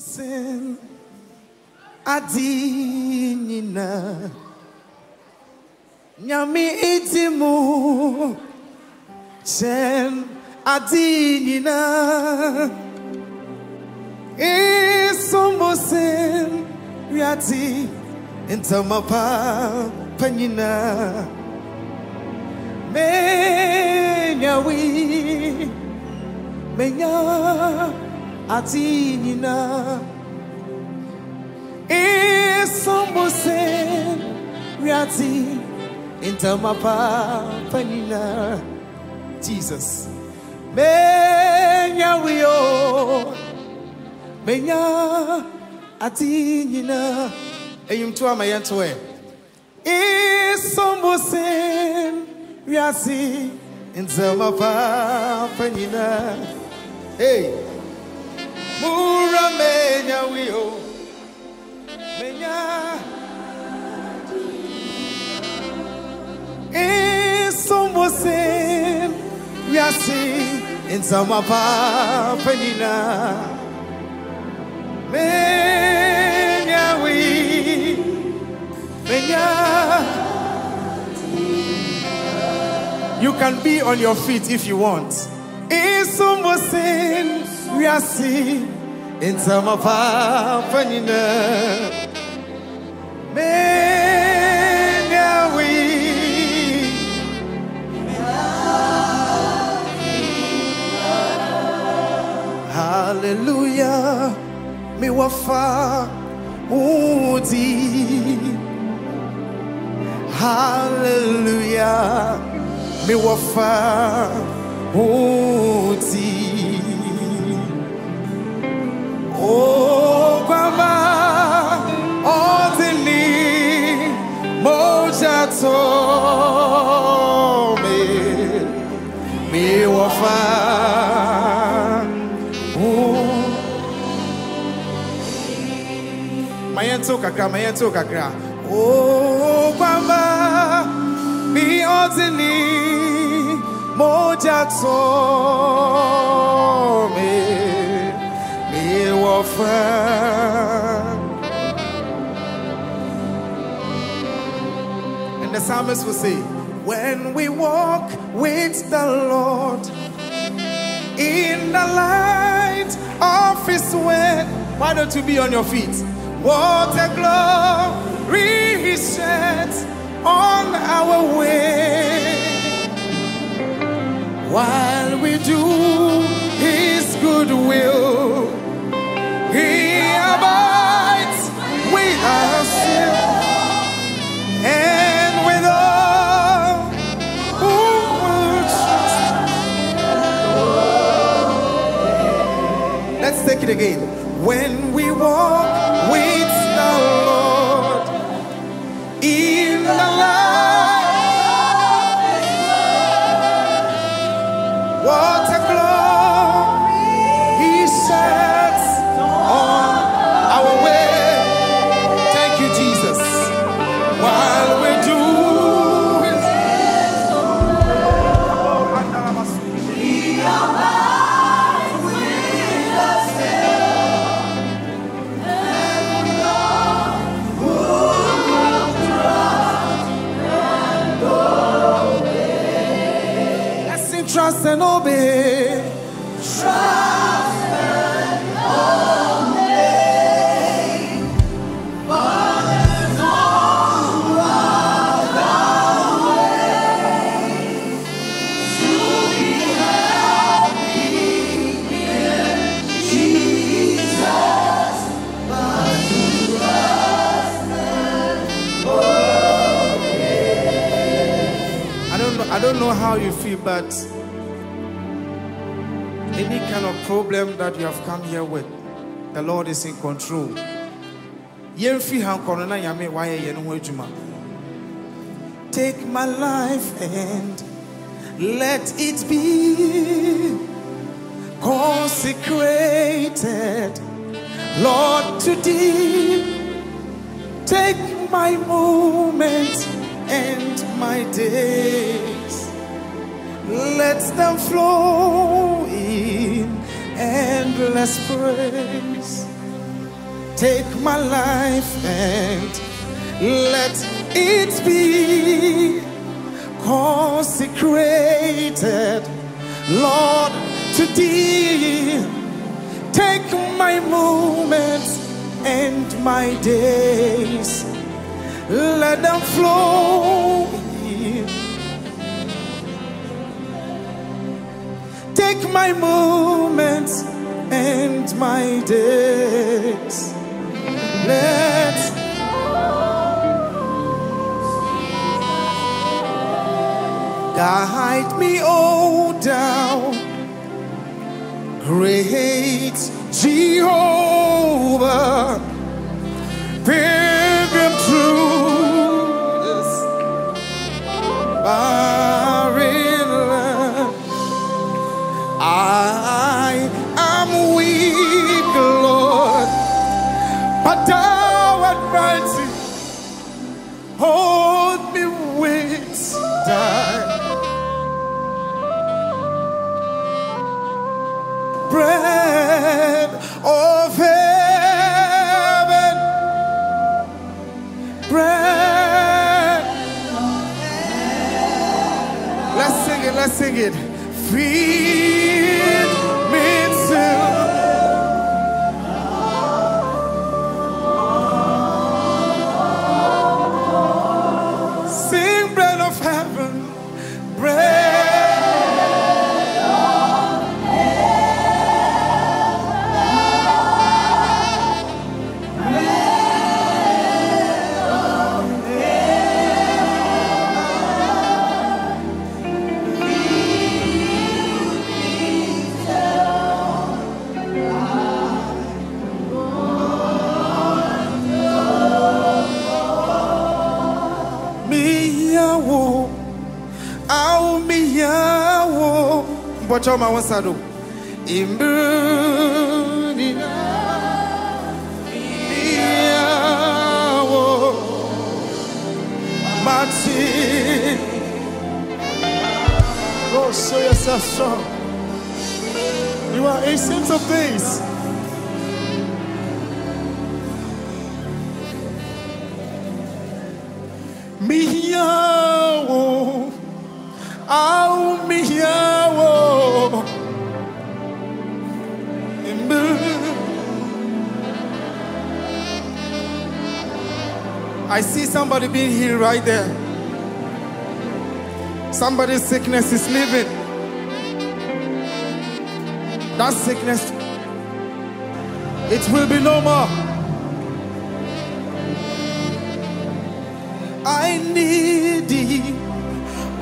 sin adinina. Nyami itimu chen adinina. Isumusin riati intamapa panyina. Menyawi menya ati nyina isombosen wiati intamapa panina. Jesus. Menya wio menya ati nyina eyumtu ama yento e isombosen wiati intamapa panina. Hey Mura menya menya. Isombosen Yasi in sama papa nina. Menya wi. Menya. You can be on your feet if you want. In sama papa nina Menya wi Hallelujah, me wafa udi. Hallelujah, Mayento kakra, mayento kakra. Oh, Baba, mi ordini moja to And the psalmist will say, When we walk with the Lord in the light of His word, why don't you be on your feet? What a glory He sheds on our way while we do Let's take it again. When we walk with the Lord in the light, don't know, how you feel, but any kind of problem that you have come here with, the Lord is in control. Take my life and let it be consecrated, Lord, to thee. Take my moments and my days. Let them flow in endless praise. take my life and let it be consecrated, Lord, to thee. Take my moments and my days, let them flow. Take my moments and my days. Let guide me, oh, down, great Jehovah, bread of heaven, bread. Let's sing it, let's sing it. Feed Mbocho ma wansado. Imbuni miyawo. Mati. Oh, show yourself strong. You are ancient of days. Miyawo, I see somebody being healed right there. Somebody's sickness is leaving. That sickness, it will be no more. I need thee.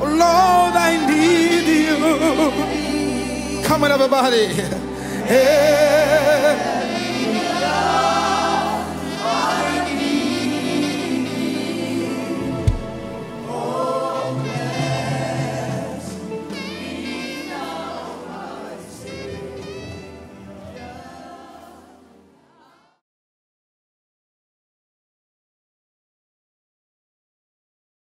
Oh Lord, I need you. Come on, everybody. Hey.